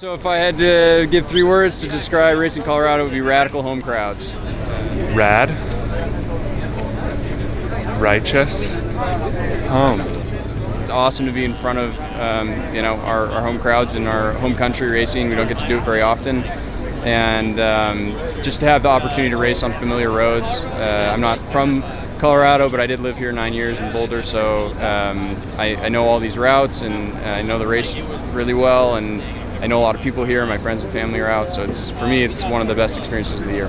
So if I had to give three words to describe racing Colorado, it would be radical home crowds. Rad. Righteous. Home. It's awesome to be in front of um, you know our, our, home crowds in our home country racing. We don't get to do it very often, and um, just to have the opportunity to race on familiar roads. Uh, I'm not from Colorado, but I did live here nine years in Boulder, so um, I, I, know all these routes and I know the race really well and I know a lot of people here. My friends and family are out, so it's for me, it's one of the best experiences of the year.